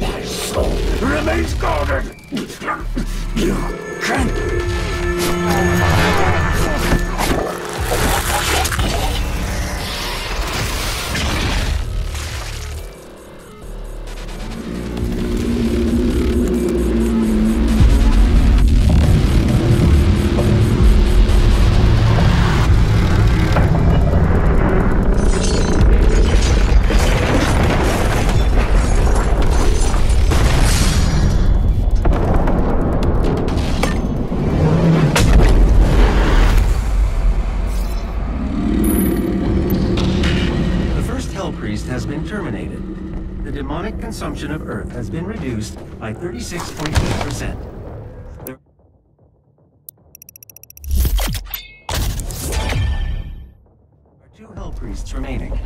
My soul remains guarded! Hell Priest has been terminated. The demonic consumption of Earth has been reduced by 36.8%. Two Hell Priests remaining.